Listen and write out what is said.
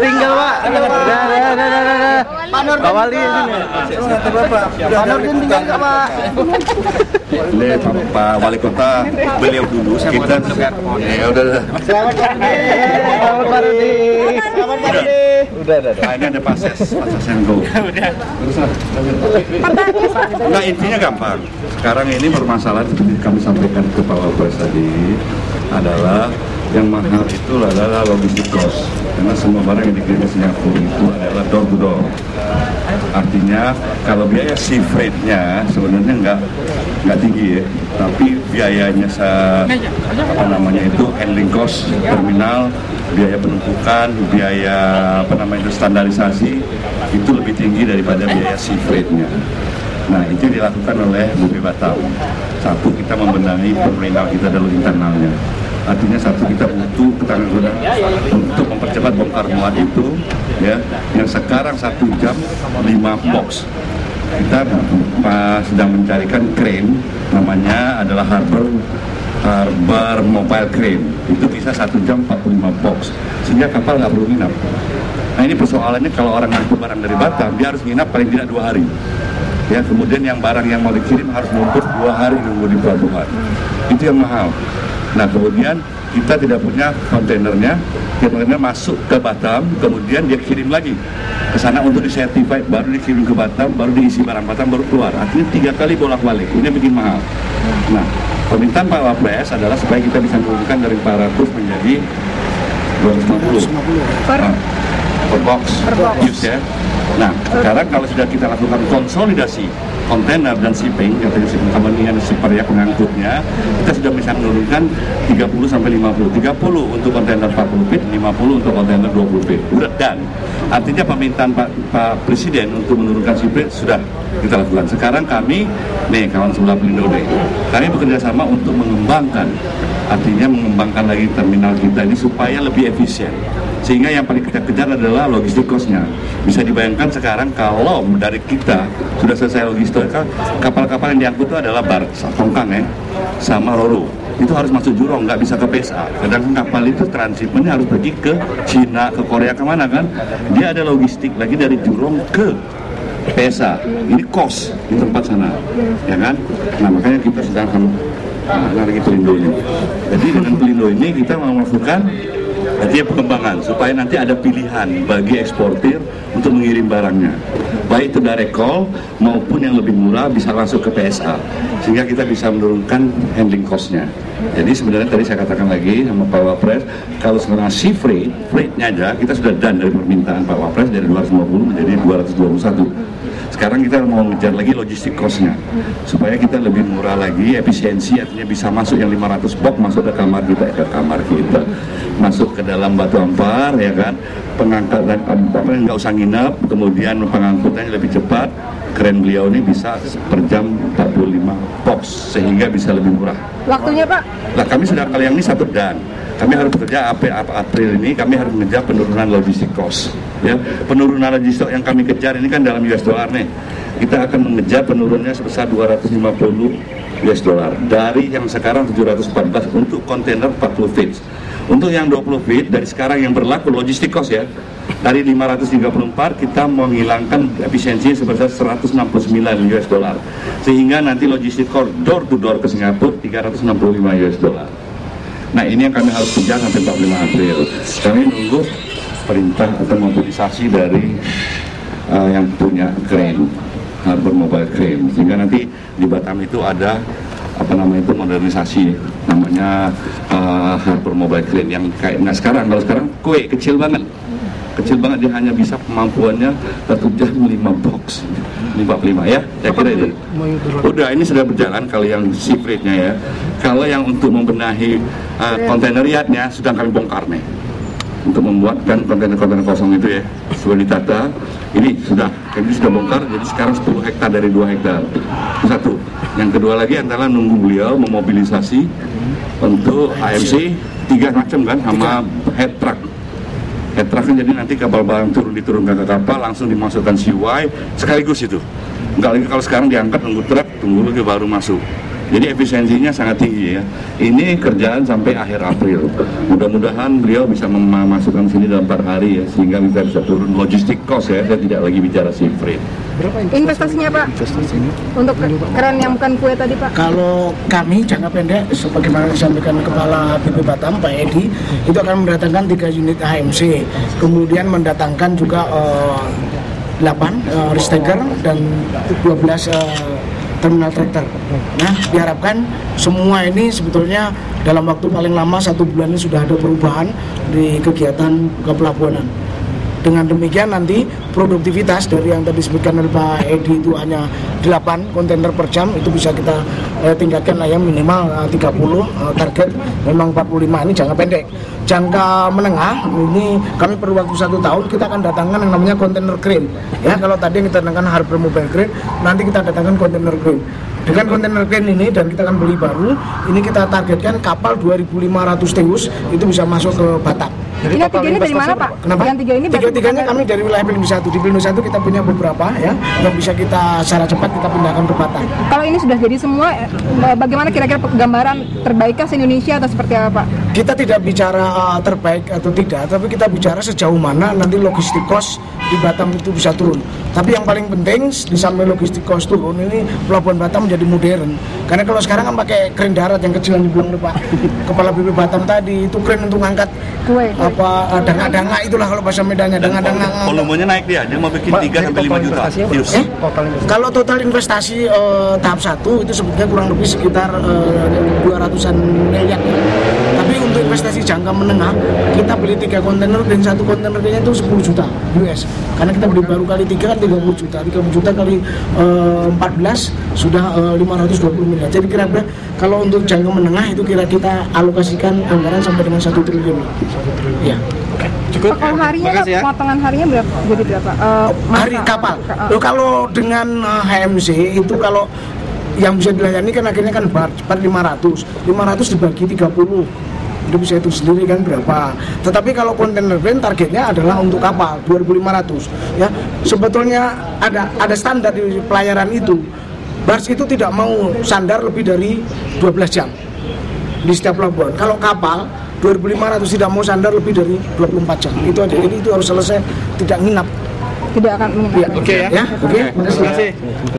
tinggal pak. Dah, dah, dah, dah, dah. Pak Nurdin Pak Wali sini. Pak Nurdin tinggal nggak Pak? Ini Pak, Pak Wali Kota beliau dulu kita ya udah udah. Selamat Pak Nurdin. Selamat Rudi. Selamat Pak Nurdin. Udah, udah, udah. Nah, ini ada Pases, Pases and Go. Nah intinya gampang. Sekarang ini permasalahan kami sampaikan ke Pak Wapres tadi adalah yang mahal itu adalah logistik cost. Karena semua barang yang dikirim ke Singapura itu adalah door to door. Artinya kalau biaya sea freight-nya sebenarnya nggak nggak tinggi ya, tapi biayanya sa, apa namanya itu handling cost terminal, biaya penumpukan, biaya apa namanya itu standarisasi itu lebih tinggi daripada biaya sea freight-nya. Nah itu dilakukan oleh BP Batam. Satu kita membenahi terminal kita dalam internalnya. Artinya satu kita butuh ketangguhan untuk mempercepat bongkar muat itu, ya, yang sekarang satu jam lima box. Kita sedang mencarikan crane, namanya adalah Harbor Harbor Mobile Crane. Itu bisa satu jam 45 box, sehingga kapal nggak perlu nginap. Nah ini persoalannya kalau orang ngangkut barang dari Batam, dia harus nginap paling tidak dua hari. Ya kemudian yang barang yang mau dikirim harus numpuk dua hari nunggu di pelabuhan. Itu yang mahal. Nah kemudian kita tidak punya kontainernya kontainernya masuk ke Batam kemudian dia kirim lagi ke sana untuk disertified baru dikirim ke Batam baru diisi barang Batam baru keluar. Artinya tiga kali bolak balik ini yang bikin mahal. Nah permintaan Pak Wapres adalah supaya kita bisa menurunkan dari 400 menjadi 250 Nah, per box, use ya. Nah, sekarang kalau sudah kita lakukan konsolidasi kontainer dan shipping, katanya shipping company dan shipper ya pengangkutnya, kita sudah bisa menurunkan 30 sampai 50. 30 untuk kontainer 40 feet, 50 untuk kontainer 20 feet. Udah dan artinya permintaan Pak, Pak Presiden untuk menurunkan shipping sudah kita lakukan. Sekarang kami, nih kawan sebelah Pelindo deh, kami bekerja sama untuk mengembangkan artinya mengembangkan lagi terminal kita ini supaya lebih efisien sehingga yang paling kita kejar adalah logistik cost-nya. Bisa dibayangkan sekarang kalau dari kita sudah selesai logistik kapal-kapal yang diangkut itu adalah bar tongkang ya sama roro. Itu harus masuk jurong nggak bisa ke PSA kadang kapal itu transitmennya harus pergi ke Cina ke Korea ke mana kan? Dia ada logistik lagi dari jurong ke PSA ini cost di tempat sana ya kan? Nah makanya kita sedang Nah, lagi pelindo ini. Jadi dengan pelindo ini kita mau melakukan artinya pengembangan supaya nanti ada pilihan bagi eksportir untuk mengirim barangnya. Baik itu direct call maupun yang lebih murah bisa masuk ke PSA sehingga kita bisa menurunkan handling cost-nya. Jadi sebenarnya tadi saya katakan lagi sama Pak Wapres kalau sekarang sea freight, freight-nya aja kita sudah done dari permintaan Pak Wapres dari 250 menjadi 221 sekarang kita mau ngejar lagi logistik cost-nya. Supaya kita lebih murah lagi efisiensi artinya bisa masuk yang 500 box masuk ke kamar kita ke kamar kita. Masuk ke dalam batu ampar ya kan? Pengangkatan apa nggak usah nginep kemudian pengangkutannya lebih cepat. Keren beliau ini bisa per jam 45 box sehingga bisa lebih murah. Waktunya Pak? Nah kami sudah kali yang ini satu dan. Kami harus bekerja April, April ini kami harus mengejar penurunan logistik cost ya penurunan logistik yang kami kejar ini kan dalam US dollar nih. Kita akan mengejar penurunannya sebesar 250 US dollar. Dari yang sekarang 714 untuk kontainer 40 feet. Untuk yang 20 feet dari sekarang yang berlaku logistik cost ya dari 534 kita menghilangkan efisiensi sebesar 169 US dollar. Sehingga nanti logistik cost door to door ke Singapura 365 US dollar. Nah ini yang kami harus kejar sampai 45 April. Kami nunggu perintah atau mobilisasi dari uh, yang punya crane, Harbor Mobile Crane. Sehingga nanti di Batam itu ada apa namanya itu modernisasi namanya uh, Harbor Mobile Crane yang kayak nah sekarang kalau sekarang kue kecil banget. Kecil banget dia hanya bisa kemampuannya jam 5 box. 55 ya. Saya kira ini udah ini sudah berjalan kalau yang secretnya ya. Kalau yang untuk membenahi uh, kontainer yardnya sudah kami bongkar nih untuk membuatkan kontainer-kontainer kosong itu ya sudah ditata. Ini sudah ini sudah bongkar jadi sekarang 10 hektar dari 2 hektar. Satu. Yang kedua lagi adalah nunggu beliau memobilisasi untuk AMC tiga macam kan sama head truck. Head truck kan jadi nanti kapal barang turun diturunkan ke kapal langsung dimasukkan CY sekaligus itu. Nggak lagi kalau sekarang diangkat nunggu truk tunggu lagi baru masuk Jadi efisiensinya sangat tinggi ya. Ini kerjaan sampai akhir April. Mudah-mudahan beliau bisa memasukkan sini dalam 4 hari ya, sehingga kita bisa turun logistik cost ya. Saya tidak lagi bicara sea freight. Investasinya Pak untuk keren yang bukan kue tadi Pak. Kalau kami jangka pendek, sebagaimana disampaikan Kepala BP Batam, Pak Edi, itu akan mendatangkan 3 unit AMC, kemudian mendatangkan juga eh, 8 uh, risteger dan 12 eh, terminal tractor. Nah, diharapkan semua ini sebetulnya dalam waktu paling lama satu bulan ini sudah ada perubahan di kegiatan kepelabuhanan. Dengan demikian nanti produktivitas dari yang tadi disebutkan oleh Pak Edi itu hanya 8 kontainer per jam itu bisa kita eh, tingkatkan lah ya minimal eh, 30 eh, target memang 45 ini jangka pendek jangka menengah ini kami perlu waktu satu tahun kita akan datangkan yang namanya kontainer crane ya kalau tadi kita datangkan harbor mobile crane nanti kita datangkan kontainer crane dengan kontainer crane ini dan kita akan beli baru ini kita targetkan kapal 2500 teus itu bisa masuk ke Batak Ini tiga ini dari mana Pak? Kenapa? Yang tiga ini Tiga-tiganya bukan kami dari wilayah Pelindo 1. Di Pelindo 1 kita punya beberapa ya yang bisa kita secara cepat kita pindahkan ke Batam. Kalau ini sudah jadi semua, eh, bagaimana kira-kira gambaran terbaikkah se Indonesia atau seperti apa Pak? Kita tidak bicara uh, terbaik atau tidak, tapi kita bicara sejauh mana nanti logistik cost di Batam itu bisa turun. Tapi yang paling penting di samping logistik cost turun ini pelabuhan Batam menjadi modern. Karena kalau sekarang kan pakai kren darat yang kecil yang dibilang Pak Kepala BP Batam tadi itu kren untuk ngangkat Kue. apa uh, danga-danga itulah kalau bahasa Medannya danga-danga. volumenya naik dia, dia mau bikin 3 sampai 5 juta. Eh, kalau total investasi eh, tahap satu itu sebetulnya kurang lebih sekitar dua ratusan miliar. ya. Tapi untuk investasi jangka menengah kita beli tiga kontainer dan satu kontainernya itu 10 juta US. Karena kita beli baru kali tiga kan 30 juta, 30 juta kali eh, 14 sudah eh, 520 miliar. Jadi kira-kira kalau untuk jangka menengah itu kira kita alokasikan anggaran sampai dengan satu triliun. Ya. Pak, kalau harinya Pak, potongan harinya berapa? Jadi berapa? Eh, hari kapal. Loh, kalau dengan uh, HMC itu kalau yang bisa dilayani kan akhirnya kan bar, per 500. 500 dibagi 30 itu bisa itu sendiri kan berapa. Tetapi kalau kontainer van targetnya adalah untuk kapal 2500 ya. Sebetulnya ada ada standar di pelayaran itu. Bars itu tidak mau sandar lebih dari 12 jam di setiap pelabuhan. Kalau kapal 2500 tidak mau sandar lebih dari 24 jam. Itu aja. Jadi itu harus selesai tidak nginap. tidak akan menginap. Oke ya. Ya, oke. Terima kasih.